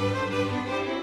Música